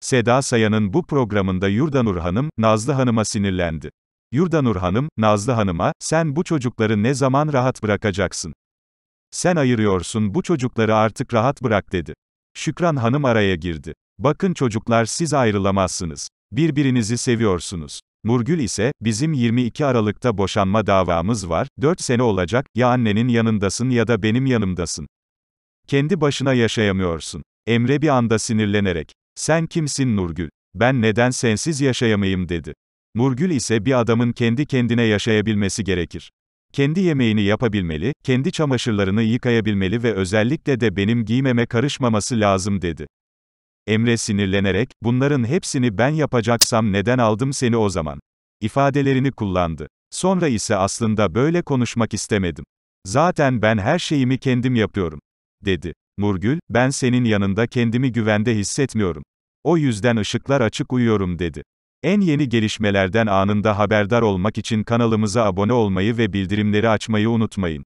Seda Sayan'ın bu programında Yurdanur Hanım, Nazlı Hanım'a sinirlendi. Yurdanur Hanım, Nazlı Hanım'a, sen bu çocukları ne zaman rahat bırakacaksın? Sen ayırıyorsun bu çocukları artık rahat bırak dedi. Şükran Hanım araya girdi. Bakın çocuklar siz ayrılamazsınız. Birbirinizi seviyorsunuz. Nurgül ise, bizim 22 Aralık'ta boşanma davamız var, 4 sene olacak, ya annenin yanındasın ya da benim yanımdasın. Kendi başına yaşayamıyorsun. Emre bir anda sinirlenerek, sen kimsin Nurgül? Ben neden sensiz yaşayamayayım dedi. Nurgül ise bir adamın kendi kendine yaşayabilmesi gerekir. Kendi yemeğini yapabilmeli, kendi çamaşırlarını yıkayabilmeli ve özellikle de benim giymeme karışmaması lazım dedi. Emre sinirlenerek, bunların hepsini ben yapacaksam neden aldım seni o zaman? ifadelerini kullandı. Sonra ise aslında böyle konuşmak istemedim. Zaten ben her şeyimi kendim yapıyorum. dedi. Nurgül, ben senin yanında kendimi güvende hissetmiyorum. O yüzden ışıklar açık uyuyorum dedi. En yeni gelişmelerden anında haberdar olmak için kanalımıza abone olmayı ve bildirimleri açmayı unutmayın.